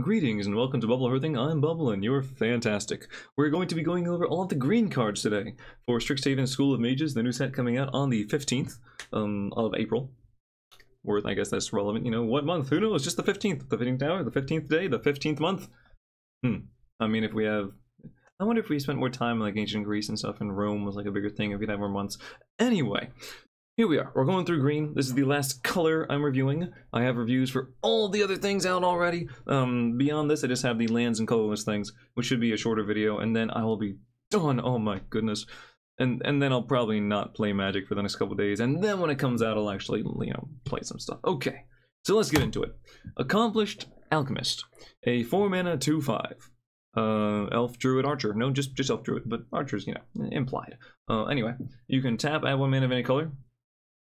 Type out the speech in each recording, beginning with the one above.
Greetings and welcome to Bubble Hearthing. I'm Bubble and you're fantastic. We're going to be going over all of the green cards today for Strixhaven School of Mages, the new set coming out on the 15th um, of April. Worth, I guess that's relevant, you know, what month? Who knows? Just the 15th. The 15th hour, the 15th day, the 15th month. Hmm. I mean, if we have... I wonder if we spent more time like ancient Greece and stuff and Rome was like a bigger thing if we'd have more months. Anyway, here we are. We're going through green. This is the last color I'm reviewing. I have reviews for all the other things out already. Um, beyond this, I just have the lands and colorless things, which should be a shorter video, and then I will be done. Oh my goodness. And and then I'll probably not play Magic for the next couple days, and then when it comes out, I'll actually, you know, play some stuff. Okay, so let's get into it. Accomplished Alchemist, a 4 mana 2-5. Uh, elf, druid, archer. No, just just elf, druid, but archers, you know, implied. Uh, anyway, you can tap add one mana of any color,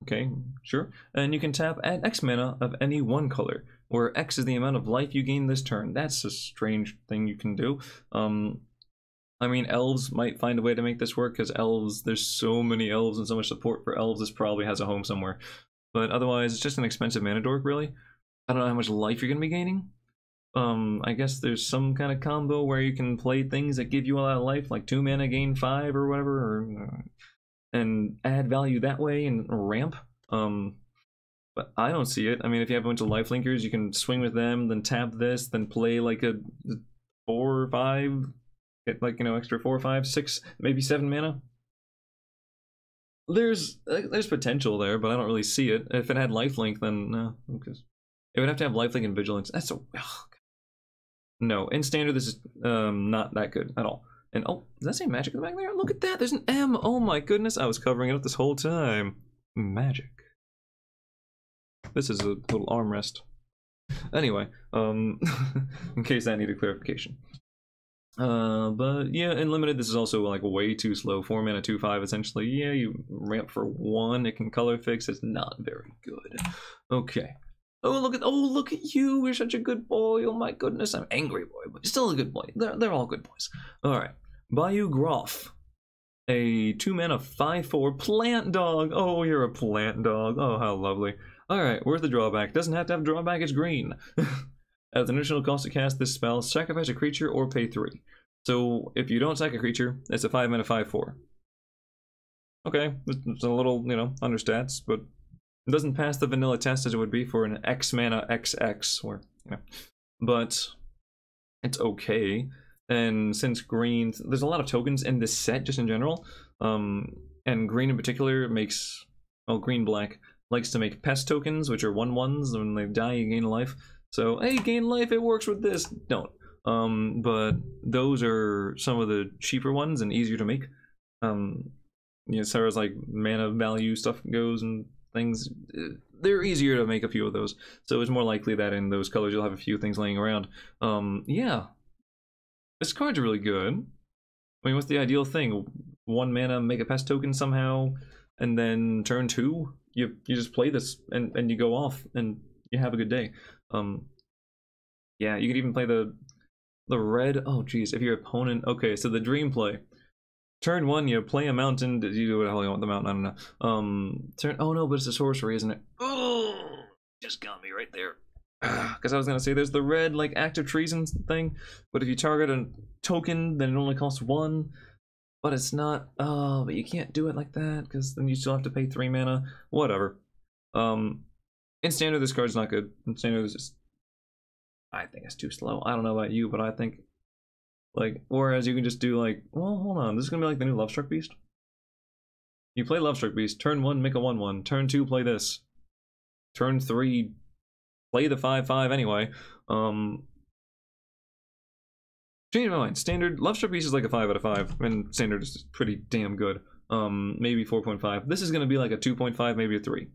Okay, sure. And you can tap at X mana of any one color, where X is the amount of life you gain this turn. That's a strange thing you can do. Um, I mean, elves might find a way to make this work, because elves, there's so many elves and so much support for elves, this probably has a home somewhere. But otherwise, it's just an expensive mana dork, really. I don't know how much life you're going to be gaining. Um, I guess there's some kind of combo where you can play things that give you a lot of life, like 2 mana gain 5 or whatever, or... Uh, and add value that way and ramp. Um, but I don't see it. I mean, if you have a bunch of life linkers, you can swing with them, then tap this, then play like a four or five, get like you know extra four, five, six, maybe seven mana. There's there's potential there, but I don't really see it. If it had lifelink, then no, because it would have to have lifelink and vigilance. That's a no. In standard, this is um not that good at all. And oh, does that say magic in the back there? Look at that, there's an M. Oh my goodness, I was covering it up this whole time. Magic. This is a little armrest. Anyway, um, in case that needed clarification. Uh, but yeah, in limited, this is also like way too slow. Four mana, two five. Essentially, yeah, you ramp for one. It can color fix. It's not very good. Okay. Oh look at oh look at you! You're such a good boy. Oh my goodness, I'm angry boy, but still a good boy. They're they're all good boys. All right, Bayou Groff, a two mana five four plant dog. Oh, you're a plant dog. Oh, how lovely. All right, where's the drawback? Doesn't have to have drawback. It's green. At the initial cost to cast this spell, sacrifice a creature or pay three. So if you don't sack a creature, it's a five mana five four. Okay, it's a little you know under stats, but it doesn't pass the vanilla test as it would be for an X mana XX, or you know, but it's okay. And since green, there's a lot of tokens in this set just in general, um, and green in particular makes well green black likes to make pest tokens, which are one ones. When they die, you gain life. So hey, gain life, it works with this. Don't. Um, but those are some of the cheaper ones and easier to make. Um, you know, far as like mana value stuff goes and things, they're easier to make a few of those. So it's more likely that in those colors you'll have a few things laying around. Um, yeah. This card's really good. I mean, what's the ideal thing? One mana, make a pest token somehow, and then turn two, you you just play this and, and you go off and you have a good day. Um, yeah, you could even play the the red. Oh, geez, if your opponent. Okay, so the dream play Turn one, you play a mountain. Did you do what the hell you want the mountain? I don't know. Um, turn. Oh no, but it's a sorcery, isn't it? Oh, just got me right there. Because I was gonna say there's the red like active treason thing, but if you target a token, then it only costs one. But it's not. Oh, but you can't do it like that because then you still have to pay three mana. Whatever. Um, in standard, this card's not good. In standard, this is. I think it's too slow. I don't know about you, but I think like, whereas you can just do like, well, hold on, this is gonna be like the new Love Lovestruck Beast. You play Love Lovestruck Beast, turn one, make a 1 1. Turn two, play this. Turn three, play the 5 5 anyway. Um, change my mind. Standard, Lovestruck Beast is like a 5 out of 5, and standard is pretty damn good. Um, maybe 4.5. This is gonna be like a 2.5, maybe a 3.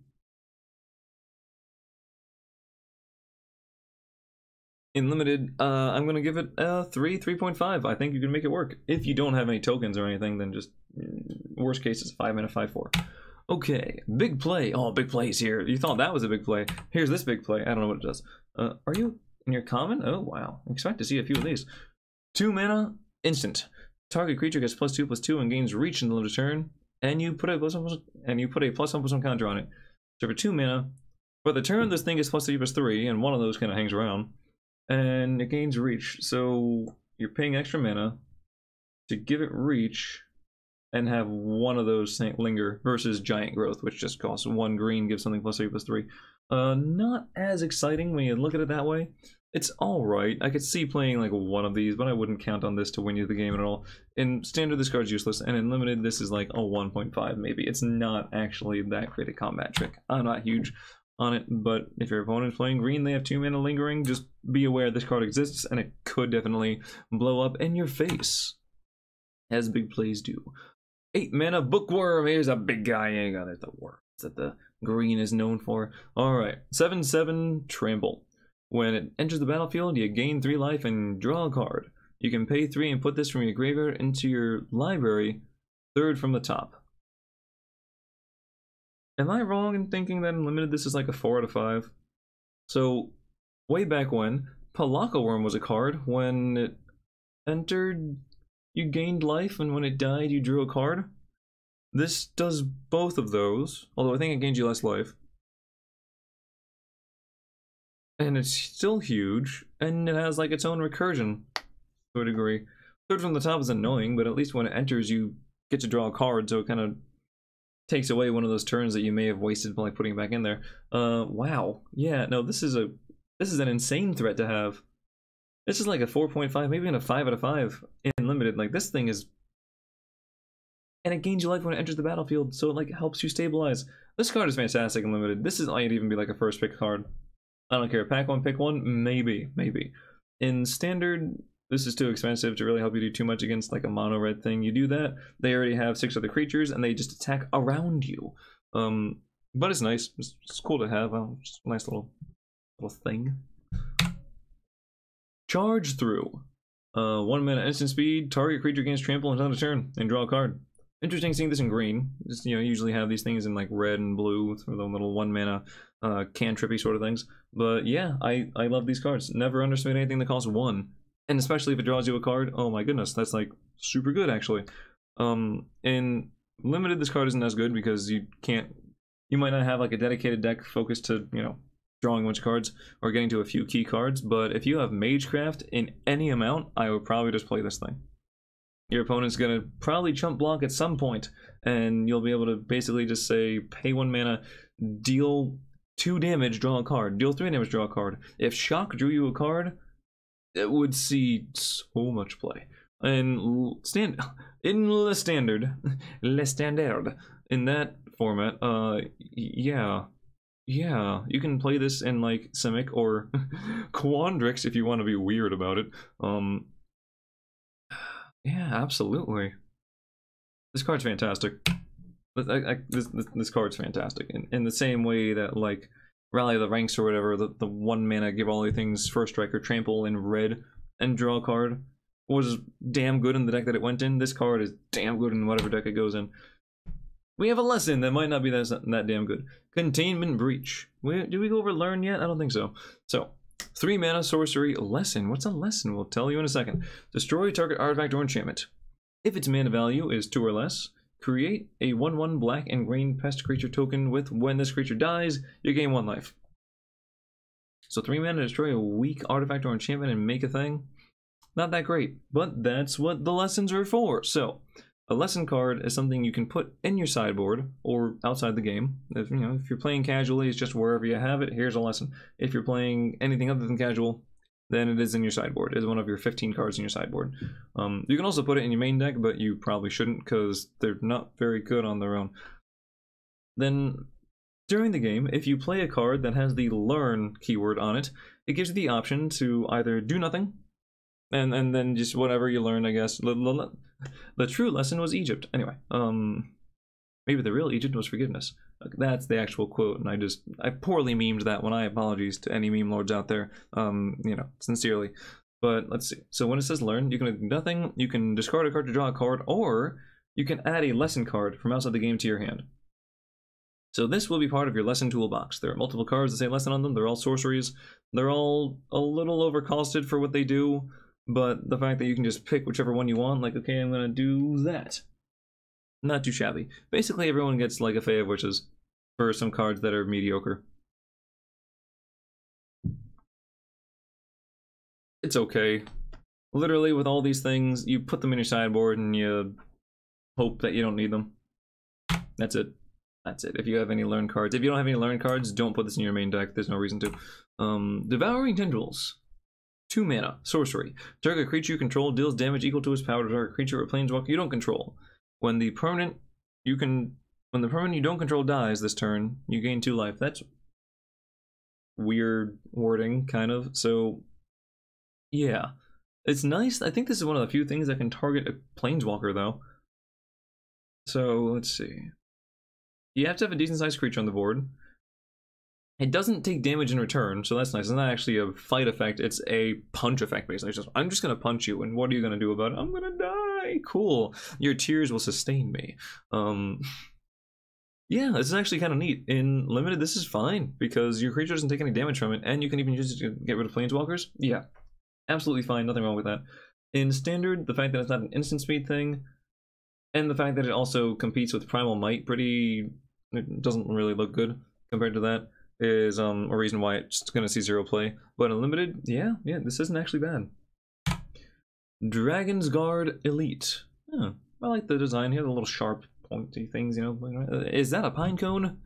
In limited, uh, I'm gonna give it a three, three point five. I think you can make it work. If you don't have any tokens or anything, then just mm, worst case is five mana, five four. Okay, big play. Oh, big plays here. You thought that was a big play. Here's this big play. I don't know what it does. Uh, are you in your common? Oh wow, expect to see a few of these. Two mana, instant. Target creature gets plus two plus two and gains reach in the limited turn, and you put a plus one and you put a plus one plus one counter on it. So for two mana, for the turn, this thing is plus three plus three, and one of those kind of hangs around and it gains reach. So you're paying extra mana to give it reach and have one of those linger versus giant growth, which just costs one green, gives something plus three plus three. Uh, not as exciting when you look at it that way. It's alright. I could see playing like one of these, but I wouldn't count on this to win you the game at all. In standard, this card's useless, and in limited, this is like a 1.5 maybe. It's not actually that great a combat trick. I'm not huge on it, but if your opponent's playing green, they have two mana lingering, just be aware this card exists, and it could definitely blow up in your face, as big plays do. Eight mana Bookwurm. Here's a big guy. And got it the worms that the green is known for. All right, seven seven trample. When it enters the battlefield, you gain three life and draw a card. You can pay three and put this from your graveyard into your library, third from the top. Am I wrong in thinking that Unlimited this is like a four out of five? So, way back when, Pelakka Wurm was a card. When it entered you gained life, and when it died, you drew a card. This does both of those, although I think it gains you less life. And it's still huge, and it has like its own recursion to a degree. Third from the top is annoying, but at least when it enters, you get to draw a card, so it kind of takes away one of those turns that you may have wasted by putting it back in there. Uh, wow. Yeah, no, this is a this is an insane threat to have. This is like a 4.5, maybe even a 5 out of 5 in limited. Like, this thing is... And it gains life when it enters the battlefield, so it, like, helps you stabilize. This card is fantastic in limited. This is might even be, like, a first pick card. I don't care. Pack one, pick one? Maybe, maybe. In standard, this is too expensive to really help you do too much against, like, a mono-red thing. You do that, they already have six other creatures, and they just attack around you. Um, but it's nice. It's, it's cool to have. Um, just a nice little, little thing. Charge through. Uh, one minute instant speed. Target creature gains trample until a turn and draw a card. Interesting seeing this in green. Just you know, usually have these things in like red and blue for the little one mana uh, cantrippy sort of things. But yeah, I I love these cards. Never underestimate anything that costs one, and especially if it draws you a card. Oh my goodness, that's like super good actually. Um, in limited, this card isn't as good because you can't. You might not have like a dedicated deck focused to you know drawing a bunch of cards or getting to a few key cards, but if you have Magecraft in any amount, I would probably just play this thing. Your opponent's gonna probably chump block at some point, and you'll be able to basically just say, pay one mana, deal two damage, draw a card, deal three damage, draw a card. If Shock drew you a card, would see so much play. And stand in the standard, le standard, in that format, uh, yeah, yeah, you can play this in like Simic or Quandrix if you want to be weird about it. Um, yeah, absolutely. This card's fantastic. I, I, this, this, card's fantastic in, in the same way that like Rally the Ranks or whatever, the, the one mana give all the things first strike or trample in red and draw a card was damn good in the deck that it went in. This card is damn good in whatever deck it goes in. We have a lesson that might not be that, that damn good. Containment Breach. We, did we go over Learn yet? I don't think so. So, three mana sorcery lesson. What's a lesson? We'll tell you in a second. Destroy target artifact or enchantment. If its mana value is two or less, create a 1-1 black and green pest creature token with when this creature dies, you gain one life. So three mana to destroy a weak artifact or enchantment and make a thing. Not that great, but that's what the lessons are for. So, a lesson card is something you can put in your sideboard or outside the game. If you know, if you're playing casually, it's just wherever you have it. Here's a lesson. If you're playing anything other than casual, then it is in your sideboard. It's one of your 15 cards in your sideboard. Um, you can also put it in your main deck, but you probably shouldn't because they're not very good on their own. Then during the game, if you play a card that has the learn keyword on it, it gives you the option to either do nothing, and and then just whatever you learn, I guess. The true lesson was Egypt. Anyway, um, maybe the real Egypt was forgiveness. That's the actual quote, and I just I poorly memed that one. I apologies to any meme lords out there. Um, you know, sincerely. But let's see. So when it says learn, you can do nothing. You can discard a card to draw a card, or you can add a lesson card from outside the game to your hand. So this will be part of your lesson toolbox. There are multiple cards that say lesson on them. They're all sorceries. They're all a little overcosted for what they do. But the fact that you can just pick whichever one you want, like, okay, I'm going to do that. Not too shabby. Basically, everyone gets like a Fae of Wishes for some cards that are mediocre. it's okay. Literally, with all these things, you put them in your sideboard and you hope that you don't need them. That's it. That's it. If you have any learn cards. If you don't have any learn cards, don't put this in your main deck. There's no reason to. Um, Devouring Tendrils. 2 mana, sorcery. Target creature you control deals damage equal to its power to target creature or planeswalker you don't control. When the permanent you can when the permanent you don't control dies this turn, you gain 2 life. That's weird wording, kind of. So yeah. It's nice. I think this is one of the few things that can target a planeswalker though. So let's see. You have to have a decent sized creature on the board. It doesn't take damage in return, so that's nice. It's not actually a fight effect, it's a punch effect basically. It's just I'm just gonna punch you, and what are you gonna do about it? I'm gonna die. Cool. Your tears will sustain me. Um Yeah, this is actually kind of neat. In limited, this is fine because your creature doesn't take any damage from it, and you can even use it to get rid of planeswalkers. Yeah, absolutely fine. Nothing wrong with that. In standard, the fact that it's not an instant speed thing, and the fact that it also competes with Primal Might pretty it doesn't really look good compared to that is um, a reason why it's going to see zero play. But unlimited, yeah, yeah, this isn't actually bad. Dragonsguard Elite. Oh, I like the design here, the little sharp, pointy things, you know. Uh, is that a pine cone?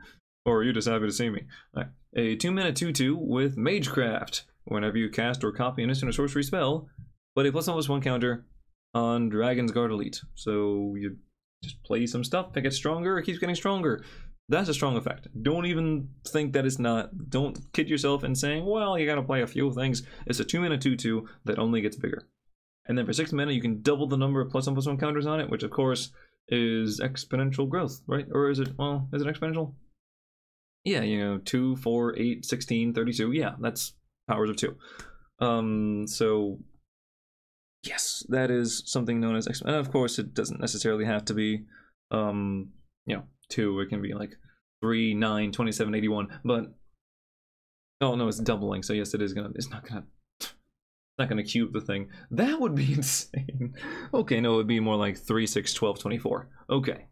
Or are you just happy to see me? Right. A 2 mana 2 2 with Magecraft. Whenever you cast or copy an instant or sorcery spell, but a plus 1 plus 1 counter on Dragonsguard Elite. So you just play some stuff, it gets stronger, it keeps getting stronger. That's a strong effect. Don't even think that it's not. Don't kid yourself in saying, well, you gotta play a few things. It's a 2 mana 2 2 that only gets bigger. And then for 6 mana, you can double the number of plus 1 plus 1 counters on it, which of course is exponential growth, right? Or is it, well, is it exponential? Yeah, you know, 2, 4, 8, 16, 32. Yeah, that's powers of 2. Um, so, yes, that is something known as exponential. Of course, it doesn't necessarily have to be, um, you know, 2 it can be like 3 9 27 81 but oh no it's doubling so yes it is gonna it's not gonna it's not gonna cube the thing that would be insane okay no it would be more like 3 6 12 24 okay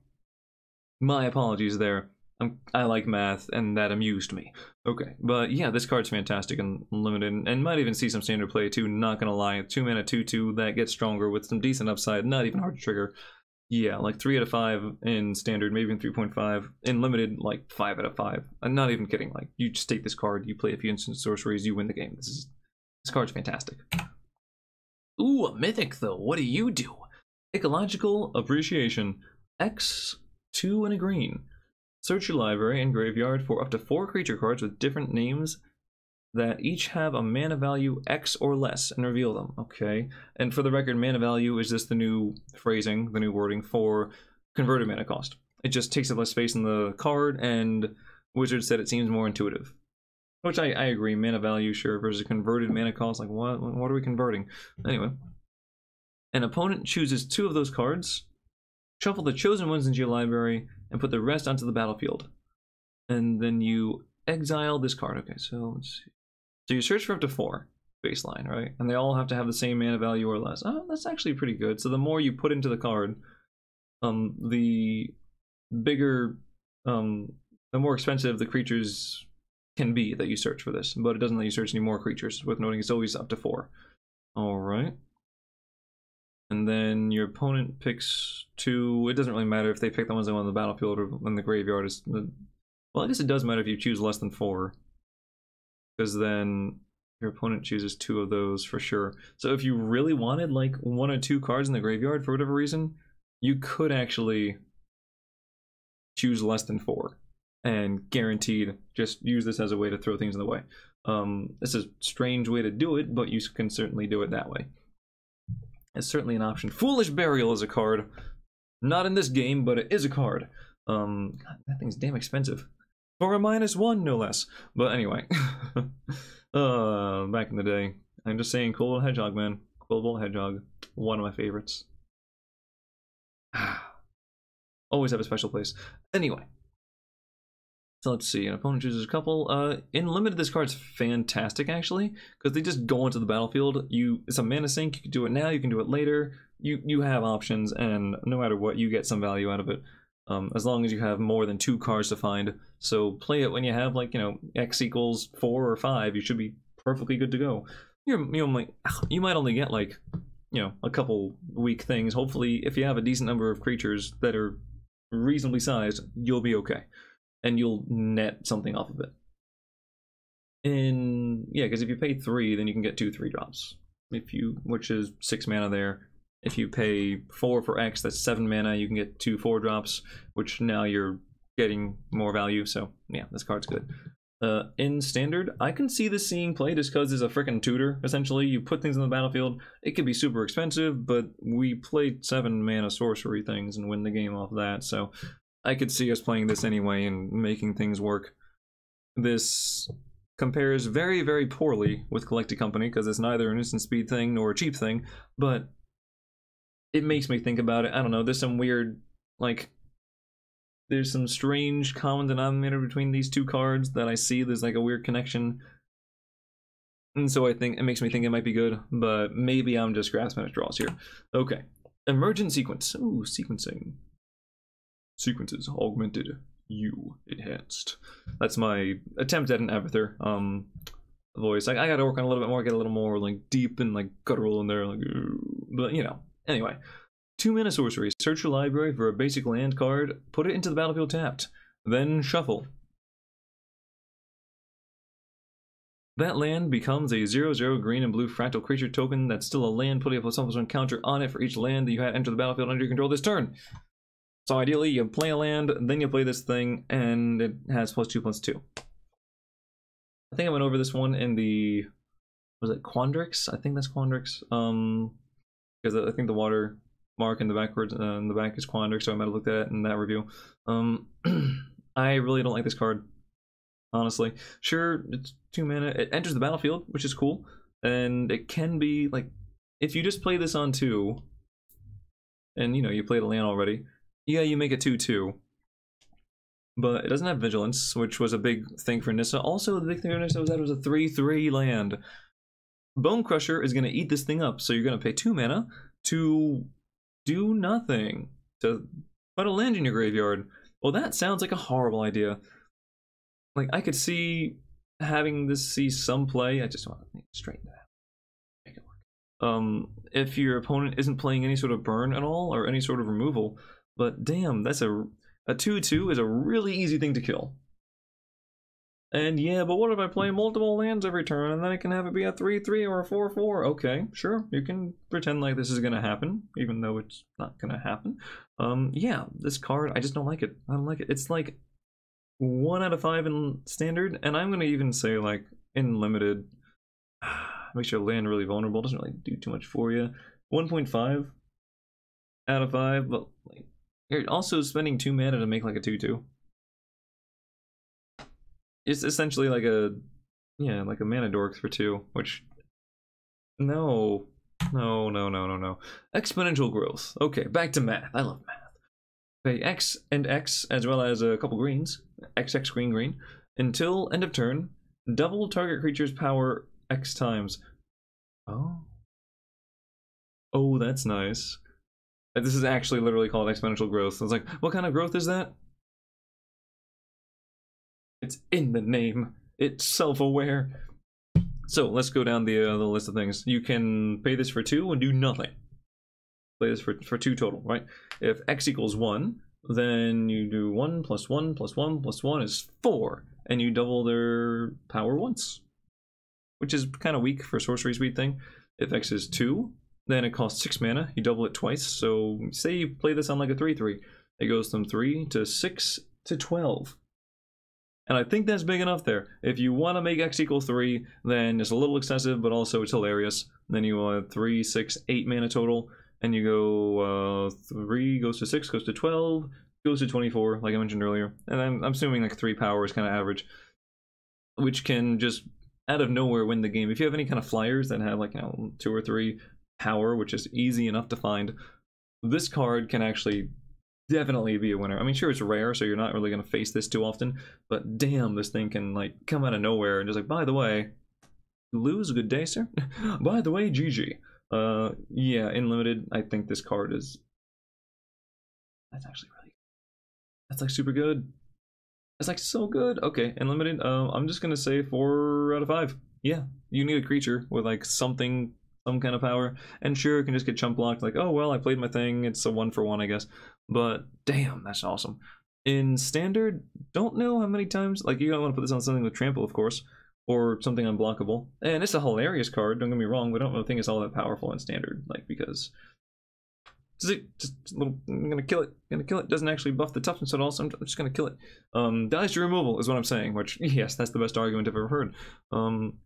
my apologies there I'm, I like math, and that amused me. Okay, but yeah, this card's fantastic and limited, and might even see some standard play too. Not gonna lie, two mana two two that gets stronger with some decent upside. Not even hard to trigger. Yeah, like 3 out of 5 in standard, maybe in 3.5. In limited, like 5 out of 5. I'm not even kidding. Like, you just take this card, you play a few instant sorceries, you win the game. This is this card's fantastic. Ooh, a mythic though. What do you do? Ecological Appreciation. X, 2 and a green. Search your library and graveyard for up to 4 creature cards with different names that each have a mana value X or less and reveal them. Okay. And for the record, mana value is just the new phrasing, the new wording for converted mana cost. It just takes up less space in the card, and Wizard said it seems more intuitive. Which I, I agree, mana value, sure, versus converted mana cost. Like, what, what are we converting? Anyway. An opponent chooses two of those cards, shuffle the chosen ones into your library, and put the rest onto the battlefield. And then you exile this card. Okay, so let's see. So you search for up to four baseline, right? And they all have to have the same mana value or less. Oh, that's actually pretty good. So the more you put into the card, um, the bigger, um, the more expensive the creatures can be that you search for this. But it doesn't let you search any more creatures, with noting it's always up to four. All right. And then your opponent picks two. It doesn't really matter if they pick the ones they want on the battlefield or in the graveyard. Is uh, well, I guess it does matter if you choose less than four because then your opponent chooses two of those for sure. So if you really wanted like one or two cards in the graveyard for whatever reason, you could actually choose less than four and guaranteed just use this as a way to throw things in the way. Um, it's a strange way to do it, but you can certainly do it that way. It's certainly an option. Foolish Burial is a card. Not in this game, but it is a card. Um, God, that thing's damn expensive for a minus one, no less. But anyway, uh, back in the day, I'm just saying, Cool little Hedgehog, man. Cool Hedgehog, one of my favorites. Always have a special place. Anyway, so let's see. An opponent chooses a couple. Uh, in limited, this card's fantastic actually because they just go into the battlefield. You, it's a mana sink. You can do it now. You can do it later. You you have options, and no matter what, you get some value out of it um, as long as you have more than two cards to find. So play it when you have like, you know, X equals four or five, you should be perfectly good to go. you're you you might only get like you know a couple weak things. Hopefully, if you have a decent number of creatures that are reasonably sized, you'll be okay, and you'll net something off of it. And yeah, because if you pay three, then you can get two three drops. If you, which is six mana there. If you pay four for X, that's seven mana. You can get two four drops, which now you're getting more value. So yeah, this card's good. Uh, in standard, I can see this seeing play just because it's a freaking tutor. Essentially, you put things in the battlefield. It could be super expensive, but we play seven mana sorcery things and win the game off of that. So I could see us playing this anyway and making things work. This compares very, very poorly with Collected Company because it's neither an instant speed thing nor a cheap thing, but it makes me think about it. I don't know. There's some weird, like, there's some strange common denominator between these two cards that I see. There's like a weird connection. And so I think it makes me think it might be good, but maybe I'm just grasping at straws here. Okay. Emergent sequence. Ooh, sequencing. Sequences augmented. You enhanced. That's my attempt at an Abathur um voice. I, I gotta work on a little bit more, get a little more like deep and like guttural in there, like but you know. Anyway. Two mana sorcery. Search your library for a basic land card, put it into the battlefield tapped, then shuffle. That land becomes a 0-0 green and blue fractal creature token that's still a land, putting a plus one plus one counter on it for each land that you had enter the battlefield under your control this turn. So ideally, you play a land, then you play this thing, and it has plus two plus two. I think I went over this one in the was it Quandrix? I think that's Quandrix. Um, because I think the water mark in the backwards uh, in the back is Quandrix, so I might have looked at it in that review. Um, I really don't like this card, honestly. Sure, it's two mana. It enters the battlefield, which is cool, and it can be like if you just play this on two, and you know you played a land already. Yeah, you make two two. But it doesn't have vigilance, which was a big thing for Nissa. Also, the big thing for Nissa was that it was a 3-3 land. Bonecrusher is going to eat this thing up, so you're going to pay 2 mana to do nothing to put a land in your graveyard. Well, that sounds like a horrible idea. Like, I could see having this see some play. I just want to straighten that out. Make it work. Um, if your opponent isn't playing any sort of burn at all or any sort of removal, but damn, that's a a 2-2 is a really easy thing to kill. And yeah, but what if I play multiple lands every turn and then I can have it be a 3-3 or a 4-4? Okay, sure, you can pretend like this is gonna happen, even though it's not gonna happen. Um, yeah, this card, I just don't like it. I don't like it. It's like 1 out of 5 in standard, and I'm gonna even say like in limited, makes your land really vulnerable, doesn't really do too much for you. 1.5 out of 5, but like, you're also spending 2 mana to make like a 2-2 it's essentially like a yeah like a mana dork for two which no no no no no no. Exponential growth. Okay back to math. I love math. Pay x and x as well as a couple greens xx green green. Until end of turn double target creature's power x times. Oh. Oh that's nice this is actually literally called exponential growth i was like what kind of growth is that it's in the name. It's self-aware. So let's go down the uh, the list of things. You can pay this for two and do nothing. Play this for for two total, right? If x equals one, then you do one plus one plus one plus one is four, and you double their power once, which is kind of weak for sorcery speed thing. If x is two, then it costs six mana. You double it twice. So say you play this on like a three three, it goes from three to six to twelve. And I think that's big enough there. If you want to make x equal 3, then it's a little excessive, but also it's hilarious. Then you want 3, 6, 8 mana total. And you go uh, 3 goes to 6, goes to 12, goes to 24, like I mentioned earlier. And I'm, I'm assuming like 3 power is kind of average. Which can just, out of nowhere, win the game. If you have any kind of flyers that have like, you know, 2 or 3 power, which is easy enough to find, this card can actually definitely be a winner. I mean, sure, it's rare, so you're not really going to face this too often, but damn, this thing can, like, come out of nowhere and just like, by the way, lose a good day, sir? by the way, GG. Uh, yeah, in limited, I think this card is... That's actually really... That's, like, super good. It's, like, so good. Okay, in limited, uh, I'm just going to say 4 out of 5. yeah, you need a creature with like something, some kind of power. And sure, it can just get chump blocked, like, oh, well, I played my thing. It's a one for one, I guess. But damn, that's awesome. In standard, don't know how many times, like, you don't want to put this on something with trample, of course, or something unblockable. And it's a hilarious card, don't get me wrong, but I don't think it's all that powerful in standard, like, because just little, I'm gonna kill it. I'm gonna kill it. Doesn't actually buff the toughness at all, so I'm just gonna kill it. Um, dies removal is what I'm saying. Which yes, that's the best argument I've ever heard. Um,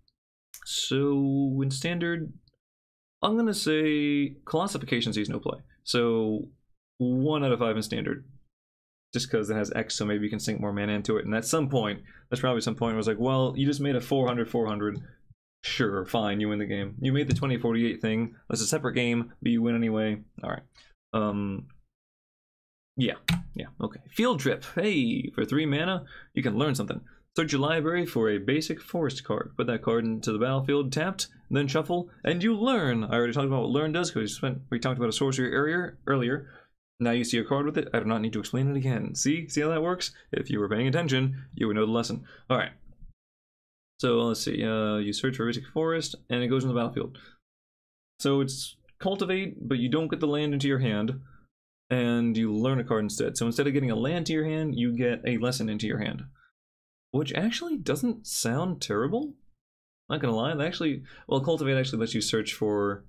so in standard, I'm gonna say Colossification sees no play. So one out of five in standard, just because it has X, so maybe you can sink more mana into it. And at some point, that's probably some point, I was like, well, you just made a 400 400. Sure, fine, you win the game. You made the 2048 thing. That's a separate game, but you win anyway. All right. Um, yeah, yeah, okay. Field Trip. Hey, for three mana, you can learn something. Search your library for a basic forest card. Put that card into the battlefield tapped, then shuffle, and you learn. I already talked about what learn does because we talked about a sorcery earlier. Earlier. Now you see a card with it. I do not need to explain it again. See, see how that works? If you were paying attention, you would know the lesson. All right. So let's see. Uh, you search for basic forest, and it goes in the battlefield. So it's cultivate, but you don't get the land into your hand, and you learn a card instead. So instead of getting a land to your hand, you get a lesson into your hand. Which actually doesn't sound terrible. I'm not gonna lie, they actually, well, cultivate actually lets you search for.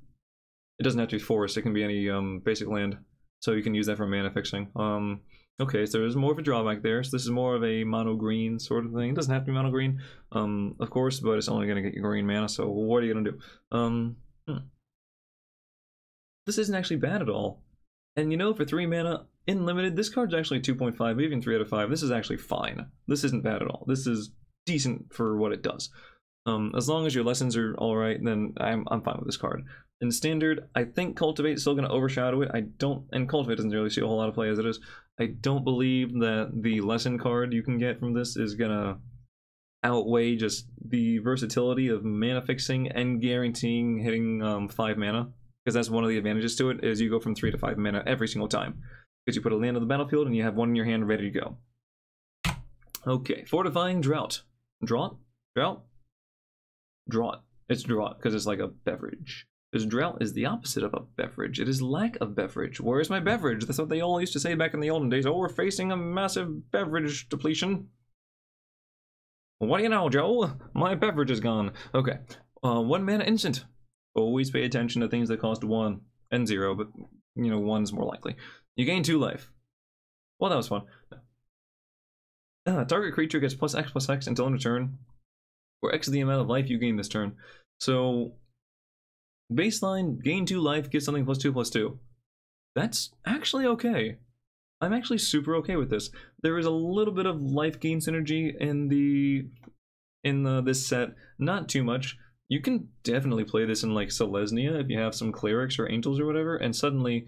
It doesn't have to be forest; it can be any um, basic land, so you can use that for mana fixing. Um, okay, so there's more of a drawback there. So this is more of a mono green sort of thing. It doesn't have to be mono green, um, of course, but it's only gonna get you green mana. So what are you gonna do? Um, hmm this isn't actually bad at all. And you know, for 3 mana, in limited, this card's actually 2.5, even 3 out of 5. This is actually fine. This isn't bad at all. This is decent for what it does. Um, as long as your lessons are alright, then I'm, I'm fine with this card. In standard, I think Cultivate is still going to overshadow it. I don't, and Cultivate doesn't really see a whole lot of play as it is. I don't believe that the lesson card you can get from this is going to outweigh just the versatility of mana fixing and guaranteeing hitting um, 5 mana because that's one of the advantages to it is you go from three to five mana every single time because you put a land on the battlefield and you have one in your hand ready to go. Okay, fortifying drought, drought, drought, drought. It's drought because it's like a beverage. Because drought is the opposite of a beverage. It is lack of beverage. Where's my beverage? That's what they all used to say back in the olden days. Oh, we're facing a massive beverage depletion. What do you know, Joe? My beverage is gone. Okay. Uh, one mana instant. Always pay attention to things that cost one and zero, but you know, one's more likely. You gain two life. Well, that was fun. Uh, target creature gets plus X plus X until end of turn, or X is the amount of life you gain this turn. So, baseline, gain two life, get something plus two plus two. That's actually okay. I'm actually super okay with this. There is a little bit of life gain synergy in the in the, this set, not too much. You can definitely play this in like Selesnya if you have some clerics or angels or whatever, and suddenly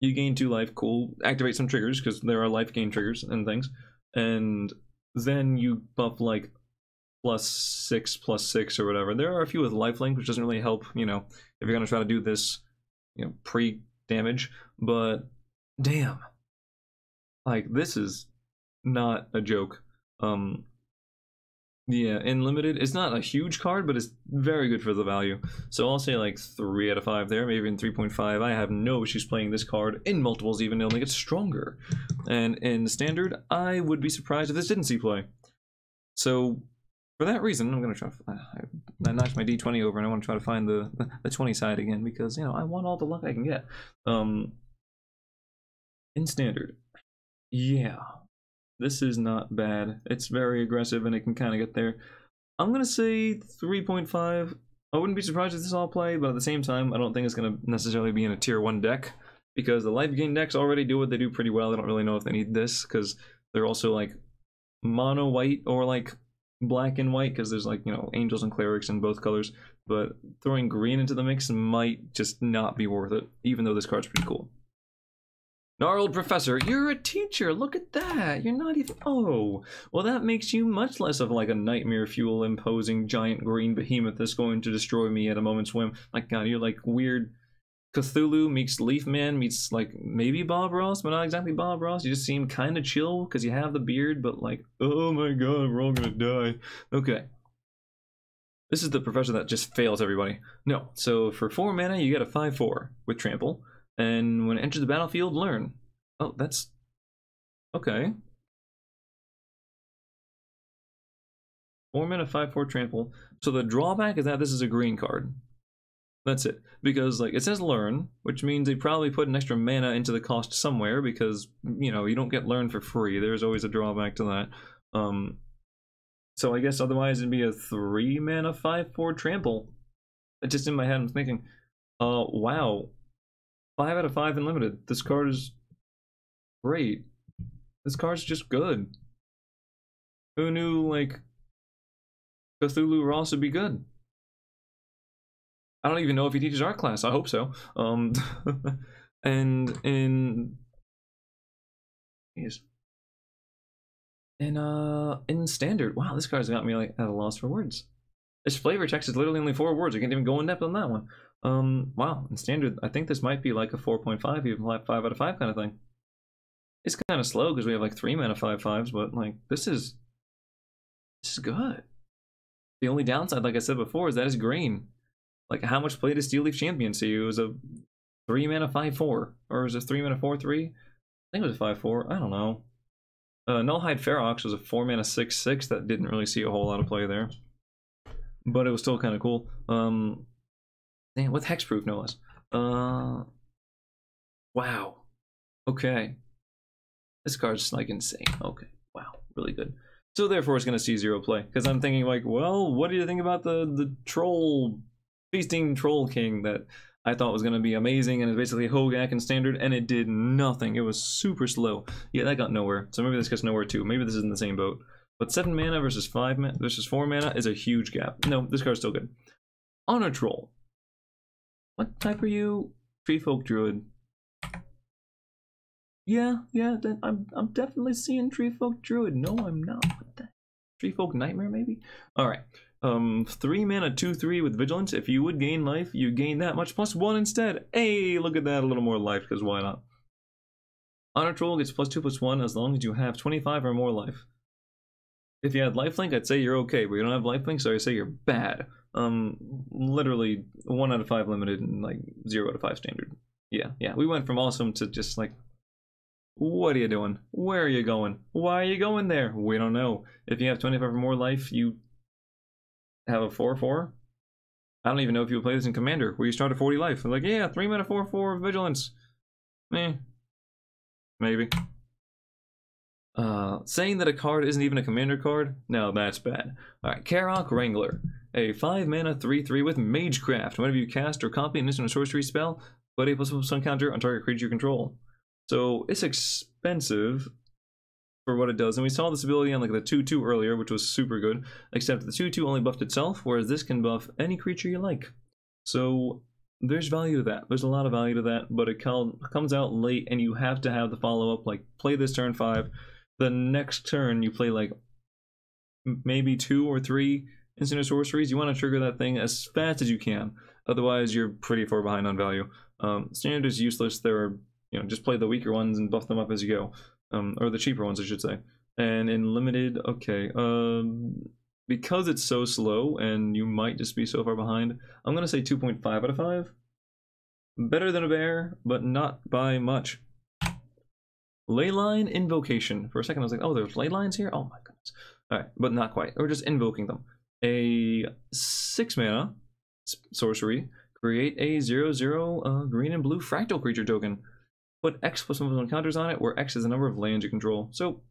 you gain two life. Cool. Activate some triggers because there are life gain triggers and things, and then you buff like plus six, plus six or whatever. There are a few with lifelink, which doesn't really help. You know, if you're gonna try to do this, you know, pre damage, but damn, like this is not a joke. Um, yeah, in limited, it's not a huge card, but it's very good for the value. So I'll say like 3 out of 5 there, maybe in 3.5. I have no issues playing this card in multiples even, it'll make it stronger. And in standard, I would be surprised if this didn't see play. So for that reason, I'm going to try to... I, I knocked my d20 over and I want to try to find the, the 20 side again because, you know, I want all the luck I can get. Um, in standard, yeah, this is not bad. It's very aggressive and it can kind of get there. I'm going to say 3.5. I wouldn't be surprised if this all play, but at the same time, I don't think it's going to necessarily be in a tier 1 deck because the life gain decks already do what they do pretty well. I don't really know if they need this because they're also like mono white or like black and white because there's like, you know, angels and clerics in both colors. But throwing green into the mix might just not be worth it, even though this card's pretty cool. Gnarled professor, you're a teacher. Look at that. You're not even. Oh, well, that makes you much less of like a nightmare fuel imposing giant green behemoth that's going to destroy me at a moment's whim. My God, you're like weird Cthulhu meets Leaf Man meets like maybe Bob Ross, but not exactly Bob Ross. You just seem kind of chill because you have the beard, but like, oh my God, we're all gonna die. Okay. This is the professor that just fails everybody. No. So for four mana, you get a five four with trample, and when it enters the battlefield, learn. Oh, that's okay. Four mana, five four trample. So the drawback is that this is a green card. That's it. Because like it says learn, which means they probably put an extra mana into the cost somewhere because you know you don't get learn for free. There's always a drawback to that. Um, so I guess otherwise it'd be a three mana five four trample. It just in my head I'm thinking, uh wow. Five out of five unlimited. This card is great. This card's just good. Who knew like Cthulhu Ross would be good? I don't even know if he teaches art class. I hope so. Um and in Jeez. In uh in standard, wow, this card's got me like at a loss for words. This flavor text is literally only four words. I can't even go in depth on that one. Um, wow, in standard, I think this might be like a 4.5, even like 5 out of 5 kind of thing. It's kind of slow because we have like 3 mana 5 5s, but like this is this is good. The only downside, like I said before, is that it's green. Like how much play does Steel Leaf Champion see? It was a 3 mana 5 4, or was it 3 mana 4 3? I think it was a 5 4. I don't know. Uh, Nullhide Ferox was a 4 mana 6 6 that didn't really see a whole lot of play there. But it was still kind of cool. Um, damn, with Hexproof, no less. Uh, wow. Okay. This card's like insane. Okay. Wow. Really good. So therefore it's going to see zero play. Because I'm thinking like, well, what do you think about the, the troll, feasting troll king that I thought was going to be amazing and it's basically Hogak and standard and it did nothing. It was super slow. Yeah, that got nowhere. So maybe this gets nowhere too. Maybe this is in the same boat. But 7 mana versus 5 mana versus 4 mana is a huge gap. No, this card's still good. Honor Troll. What type are you? Treefolk Druid. Yeah, yeah, I'm I'm definitely seeing Treefolk Druid. No, I'm not. What the Treefolk Nightmare maybe? Alright. Um, three mana, two three with vigilance. If you would gain life, you gain that much plus one instead. Hey, look at that, a little more life, because why not? Honor Troll gets plus two plus one as long as you have 25 or more life. If you had lifelink, I'd say you're okay, but you don't have lifelink, so I say you're bad. Um, literally one out of five limited and like zero out of five standard. Yeah, yeah. We went from awesome to just like, what are you doing? Where are you going? Why are you going there? We don't know. If you have 25 or more life, you have a 4-4. I don't even know if you would play this in Commander, where you start at 40 life. like, yeah, 3 mana 4-4 Vigilance. Eh. Maybe. Uh, saying that a card isn't even a commander card? No, that's bad. Alright, Karok Wrangler. A 5 mana 3-3 with Magecraft. Whenever you cast or copy an instant or sorcery spell, put a plus one counter on target creature you control. So it's expensive, for what it does. And we saw this ability on like the 2-2 earlier, which was super good, except the 2-2 only buffed itself, whereas this can buff any creature you like. So there's value to that. There's a lot of value to that, but it comes out late and you have to have the follow-up, like play this turn 5, the next turn you play like maybe 2 or 3 instant sorceries. You want to trigger that thing as fast as you can, otherwise you're pretty far behind on value. Um, standard is useless. There are, you know, just play the weaker ones and buff them up as you go um, or the cheaper ones, I should say. And in limited, okay, um, because it's so slow and you might just be so far behind, I'm gonna say 2.5 out of 5. Better than a bear, but not by much. Leyline Invocation. For a second I was like, oh, there's ley lines here? Oh my goodness. Alright, but not quite. We're just invoking them. A 6 mana sorcery. Create a 0 0 uh, green and blue fractal creature token put X plus one counters on it, where X is the number of lands you control. So,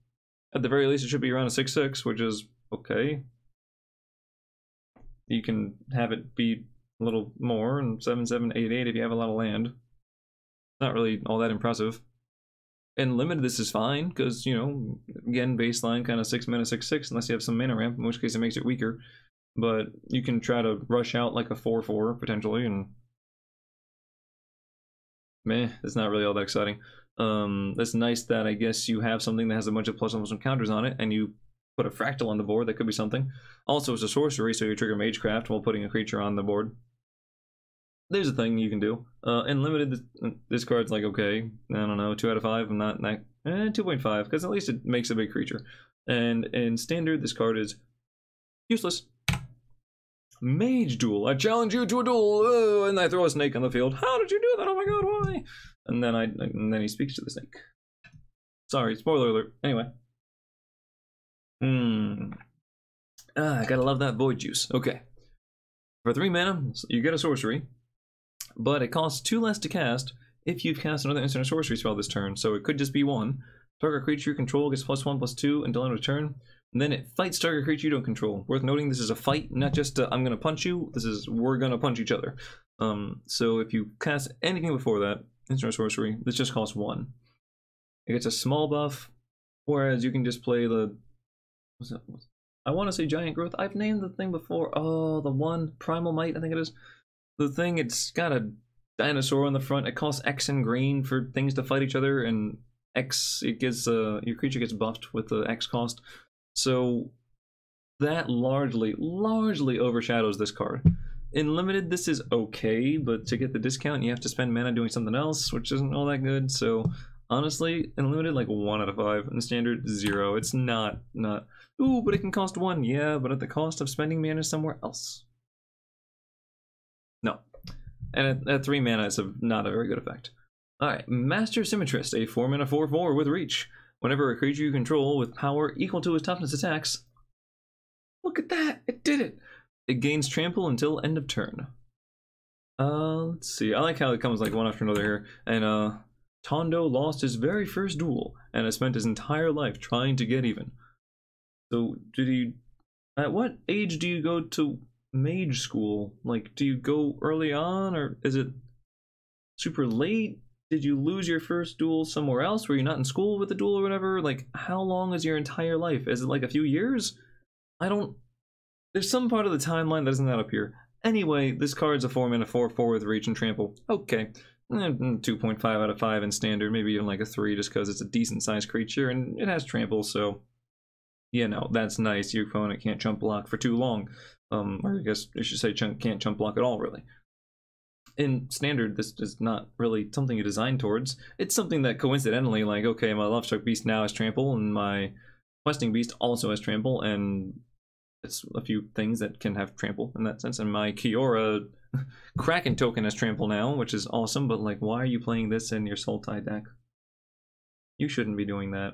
at the very least, it should be around a 6-6, which is okay. You can have it be a little more, and 7-7, 8-8 if you have a lot of land. Not really all that impressive. And limited, this is fine, because, you know, again, baseline kind of 6 mana, 6-6, unless you have some mana ramp, in which case it makes it weaker. But you can try to rush out like a 4-4, potentially, and meh, it's not really all that exciting. Um, it's nice that I guess you have something that has a bunch of plus and counters on it, and you put a fractal on the board. That could be something. Also, it's a sorcery, so you trigger Magecraft while putting a creature on the board. There's a thing you can do. Uh, and limited, this, this card's like okay. I don't know, two out of five. I'm not, not eh, two point five because at least it makes a big creature. And in standard, this card is useless. Mage duel. I challenge you to a duel, uh, and I throw a snake on the field. How did you do that? Oh my god, why? And then I, and then he speaks to the snake. Sorry, spoiler alert. Anyway. Hmm. Ah, I gotta love that void juice. Okay. For three mana, you get a sorcery, but it costs two less to cast if you've cast another instant or sorcery spell this turn. So it could just be one. Target creature you control gets plus one plus two until end of turn. And then it fights target creature you don't control. Worth noting, this is a fight, not just i am gonna punch you. This is we're gonna punch each other. Um, so if you cast anything before that, instant or sorcery, this just costs one. It gets a small buff, whereas you can just play the. What's that? I want to say giant growth. I've named the thing before. Oh, the one primal might. I think it is. The thing. It's got a dinosaur on the front. It costs X and green for things to fight each other, and X. It gets uh your creature gets buffed with the X cost. So that largely, largely overshadows this card. In limited, this is okay, but to get the discount, you have to spend mana doing something else, which isn't all that good. So Honestly, in limited, like one out of five. In standard, zero. It's not not. Ooh, but it can cost one. Yeah, but at the cost of spending mana somewhere else. No, and at, at three mana, it's a, not a very good effect. All right, Master Symmetrist, a four mana four four with reach. Whenever a creature you control with power equal to its toughness attacks. Look at that! It did it. It gains trample until end of turn. Uh, let's see. I like how it comes like one after another here, and uh. Tondo lost his very first duel and has spent his entire life trying to get even. So, did he. At what age do you go to mage school? Like, do you go early on, or is it super late? Did you lose your first duel somewhere else? Were you not in school with the duel or whatever? Like, how long is your entire life? Is it like a few years? I don't. There's some part of the timeline that isn't that up here. Anyway, this card's a 4 mana 4 4 with reach and trample. Okay, Eh, mm, 2.5 out of 5 in standard, maybe even like a 3 just because it's a decent sized creature and it has trample, so you know, that's nice. Your opponent can't jump block for too long. Um, or I guess I should say can't jump block at all, really. In standard, this is not really something you design towards. It's something that coincidentally, like, okay, my Lovestruck Beast now has trample, and my Questing Beast also has trample, and it's a few things that can have trample in that sense. And my Kiora Kraken token has trample now, which is awesome, but like, why are you playing this in your Sultai deck? You shouldn't be doing that.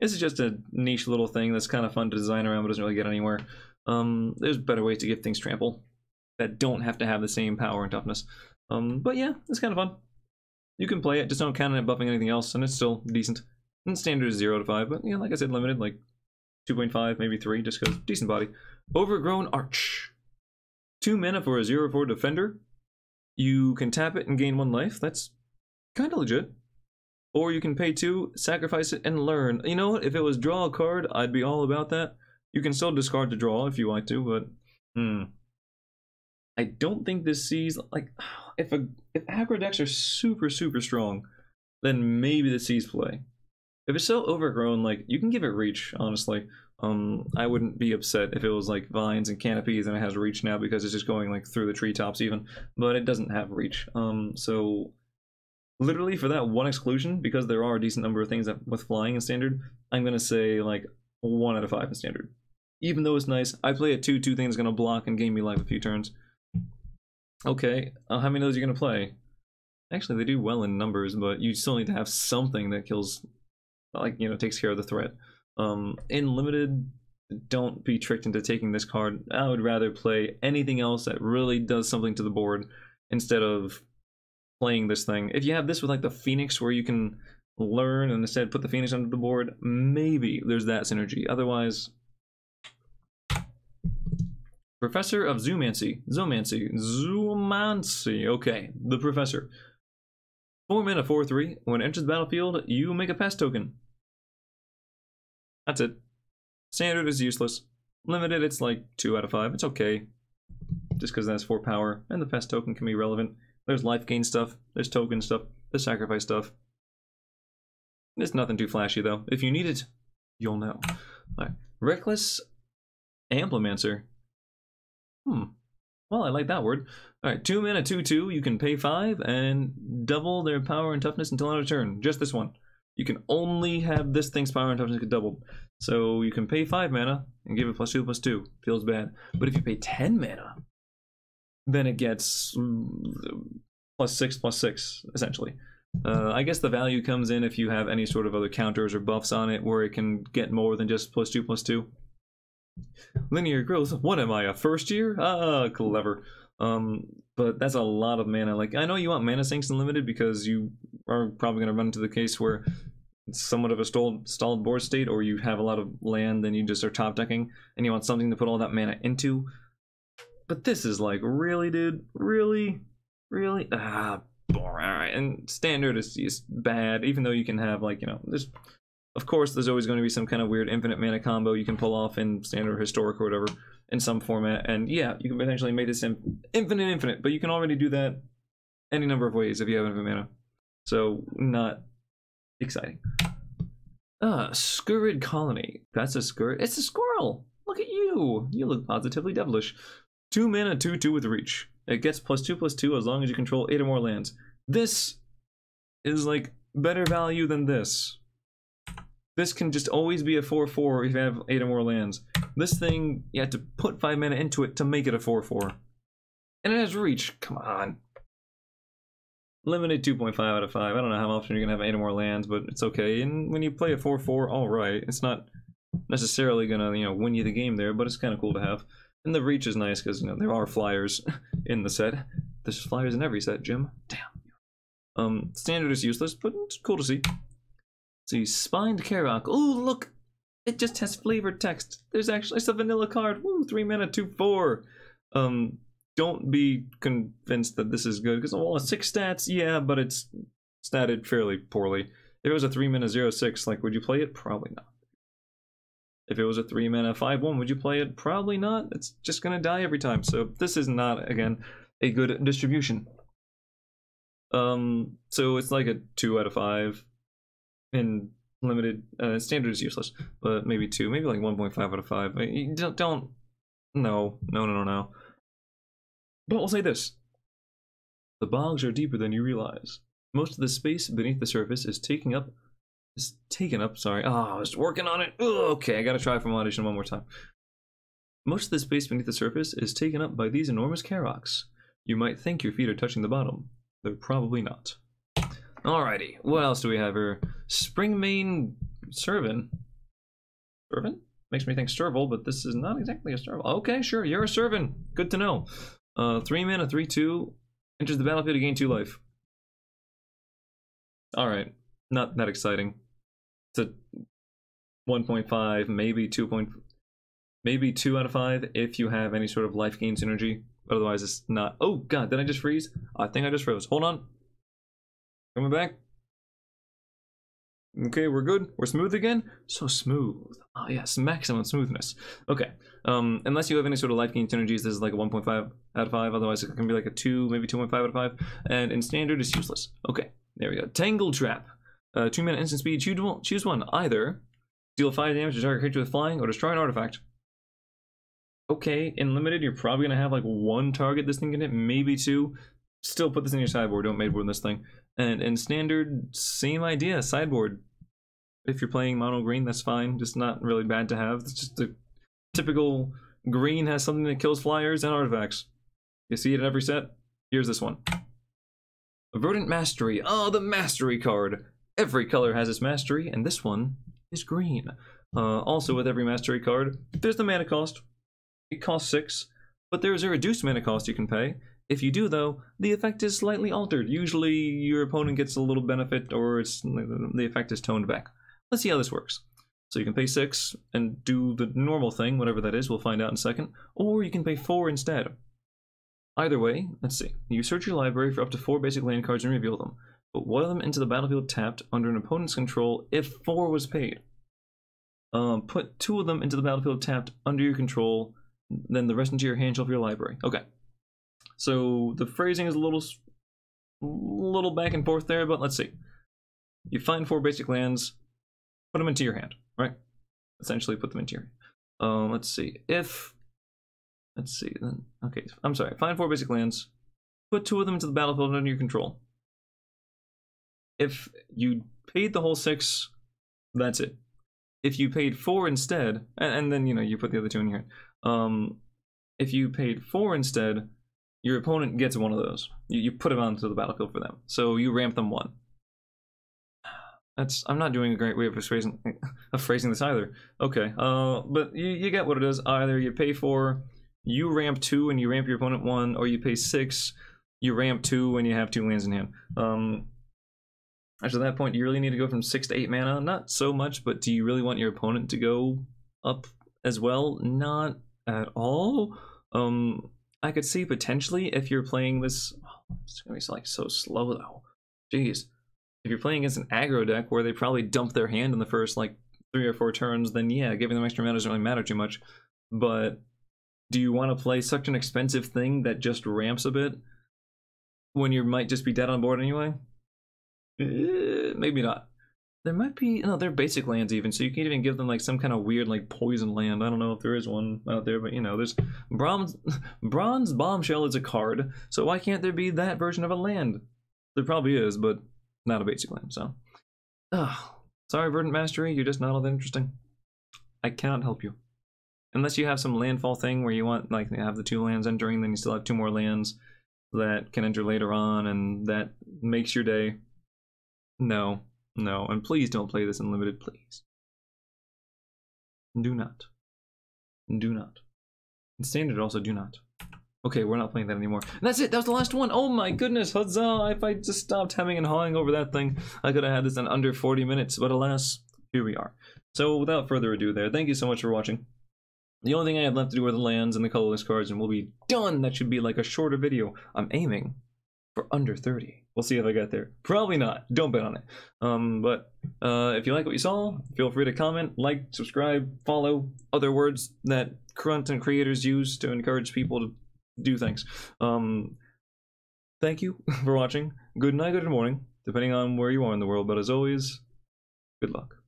This is just a niche little thing that's kind of fun to design around, but doesn't really get anywhere. Um, there's better ways to give things trample that don't have to have the same power and toughness. Um, but yeah, it's kind of fun. You can play it, just don't count on it buffing anything else, and it's still decent. And standard is 0 to 5, but yeah, like I said, limited, like 2.5, maybe 3, just because decent body. Overgrown Arch. Two mana for a 0 4 defender. You can tap it and gain one life. That's kind of legit. Or you can pay two, sacrifice it, and learn. You know what? If it was draw a card, I'd be all about that. You can still discard to draw if you want to, but hmm. I don't think this sees like if a if aggro decks are super super strong, then maybe the sees play. If it's so overgrown, like you can give it reach, honestly. Um, I wouldn't be upset if it was like vines and canopies and it has reach now because it's just going like through the treetops even, but it doesn't have reach. Um, so literally for that one exclusion, because there are a decent number of things that with flying in standard, I'm gonna say like one out of five in standard. Even though it's nice, I play a two two thing that's gonna block and gain me life a few turns. Okay, uh, how many of those are you gonna play? Actually, they do well in numbers, but you still need to have something that kills, like you know, takes care of the threat. Um, in limited, don't be tricked into taking this card. I would rather play anything else that really does something to the board instead of playing this thing. If you have this with like the Phoenix where you can learn and instead put the Phoenix under the board, maybe there's that synergy. Otherwise, Professor of Zoomancy. Zoomancy. Zoomancy. Okay, the Professor. 4 mana, 4 3. When it enters the battlefield, you make a pass token. That's it. Standard is useless. Limited, it's like 2 out of 5. It's okay. Just because that's 4 power. And the pass token can be relevant. There's life gain stuff. There's token stuff. There's sacrifice stuff. It's nothing too flashy, though. If you need it, you'll know. Right. Reckless Amplimancer. Hmm. Well, I like that word. Alright, 2 mana, 2 2. You can pay 5 and double their power and toughness until end of turn. Just this one you can only have this thing's power and toughness get doubled. So you can pay 5 mana and give it plus 2 plus 2. Feels bad. But if you pay 10 mana then it gets mm, plus six plus six essentially. Uh, I guess the value comes in if you have any sort of other counters or buffs on it where it can get more than just plus two plus two. Linear growth. What am I, a first year? Ah, clever. Um, but that's a lot of mana. Like, I know you want mana sinks unlimited because you are probably going to run into the case where it's somewhat of a stalled, stalled board state or you have a lot of land and you just are top decking and you want something to put all that mana into. But this is like, really, dude? Really? Really? Ah, boring. All right, and standard is, is bad, even though you can have like you know, there's of course there's always going to be some kind of weird infinite mana combo you can pull off in standard, historic, or whatever in some format, and yeah, you can potentially make this infinite, infinite, but you can already do that any number of ways if you have infinite mana. So not exciting. Ah, Scurrid Colony. That's a scurrid. It's a squirrel. Look at you. You look positively devilish. Two mana, two two with reach. It gets plus two plus two as long as you control eight or more lands. This is like better value than this. This can just always be a 4-4 if you have 8 or more lands. This thing, you have to put 5 mana into it to make it a 4-4. And it has reach. Come on. Limited 2.5 out of 5. I don't know how often you're going to have 8 or more lands, but it's okay. And when you play a 4-4, alright. It's not necessarily going to, you know, win you the game there, but it's kind of cool to have. And the reach is nice because you know there are flyers in the set. There's flyers in every set, Jim. Damn. Um, standard is useless, but it's cool to see. See, spined Karok. Oh, look, it just has flavored text. There's actually it's a vanilla card. Woo, three mana, two four. Um, don't be convinced that this is good because well, six stats, yeah, but it's statted fairly poorly. If it was a three mana zero six, like, would you play it? Probably not. If it was a 3 mana 5-1, would you play it? Probably not. It's just going to die every time. So this is not, again, a good distribution. Um, so it's like a 2 out of 5. In limited, uh, standard is useless, but maybe 2, maybe like 1.5 out of 5. You don't, don't, no, no, no, no, no. But we'll say this. The bogs are deeper than you realize. Most of the space beneath the surface is taking up is taken up. Sorry. Oh, I was working on it. Ugh, okay, I gotta try from audition one more time. Most of the space beneath the surface is taken up by these enormous Karoks. You might think your feet are touching the bottom. They're probably not. Alrighty, what else do we have here? Springmane Cervin. Cervin? Makes me think Serval, but this is not exactly a Serval. Okay, sure, you're a Cervin. Good to know. Uh, 3 mana, 3 2. Enters the battlefield to gain 2 life. Alright, not that exciting It's a 1.5, maybe 2. Point, maybe 2 out of 5 if you have any sort of life gain synergy. Otherwise, it's not. Oh, God, did I just freeze? I think I just froze. Hold on. Coming back. Okay, we're good. We're smooth again. So smooth. Ah, oh, yes, maximum smoothness. Okay. Um, unless you have any sort of life gain synergies, this is like a 1.5 out of 5. Otherwise, it can be like a 2, maybe 2.5 out of 5. And in standard, it's useless. Okay, there we go. Tangletrap. Uh, two minute instant speed. Choose one. Choose one. Either deal five damage to target creature with flying, or destroy an artifact. Okay, in limited, you're probably gonna have like one target this thing can hit, maybe two. Still put this in your sideboard. Don't mainboard this thing. And in standard, same idea. Sideboard. If you're playing mono green, that's fine. Just not really bad to have. It's just a typical green has something that kills flyers and artifacts. You see it in every set. Here's this one. Verdant Mastery. Oh, the Mastery card. Every color has its mastery, and this one is green. Uh, also, with every mastery card, there's the mana cost. It costs 6, but there's a reduced mana cost you can pay. If you do, though, the effect is slightly altered. Usually, your opponent gets a little benefit, or it's, the effect is toned back. Let's see how this works. So you can pay 6 and do the normal thing, whatever that is, we'll find out in a second, or you can pay 4 instead. Either way, let's see. You search your library for up to 4 basic land cards and reveal them. Put one of them into the battlefield tapped under an opponent's control if four was paid. Um, put two of them into the battlefield tapped under your control, then the rest into your hand shelf of your library. Okay. So the phrasing is a little, little back and forth there, but let's see. You find four basic lands, put them into your hand, right? Essentially, put them into your. Um, let's see. If, let's see, then, okay, I'm sorry. Find four basic lands, put two of them into the battlefield under your control if you paid the whole six, that's it. If you paid four instead, and, and then you know you put the other two in here. Um, if you paid four instead, your opponent gets one of those. You, you put them onto the battlefield for them. So you ramp them one. That's I'm not doing a great way of phrasing of phrasing this either. Okay, uh, but you, you get what it is. Either you pay for you ramp two and you ramp your opponent one, or you pay six, you ramp two and you have two lands in hand. Um, after that point, you really need to go from six to eight mana. Not so much, but do you really want your opponent to go up as well? Not at all. Um, I could see potentially if you're playing this. Oh, it's gonna be like so slow though. Jeez if you're playing against an aggro deck where they probably dump their hand in the first like three or four turns, then yeah, giving them extra mana doesn't really matter too much. But do you want to play such an expensive thing that just ramps a bit when you might just be dead on board anyway? Eh, maybe not. There might be no, they're basic lands even, so you can even give them like some kind of weird like poison land. I don't know if there is one out there, but you know, there's bronze bronze bombshell is a card, so why can't there be that version of a land? There probably is, but not a basic land, so. Ugh. Sorry, Verdant Mastery, you're just not all that interesting. I cannot help you. Unless you have some landfall thing where you want, like, you have the two lands entering, then you still have two more lands that can enter later on, and that makes your day. No, no, and please don't play this unlimited, please. Do not. Do not. In standard, also do not. Okay, we're not playing that anymore. And that's it. That was the last one. Oh my goodness, huzzah! If I just stopped hemming and hawing over that thing, I could have had this in under 40 minutes. But alas, here we are. So without further ado there, thank you so much for watching. The only thing I have left to do are the lands and the colorless cards, and we'll be done. That should be like a shorter video. I'm aiming for under 30. We'll see if I get there. Probably not. Don't bet on it. Um, but uh, if you like what you saw, feel free to comment, like, subscribe, follow, other words that content creators use to encourage people to do things. Um, thank you for watching. Good night, good morning, depending on where you are in the world. But as always, good luck.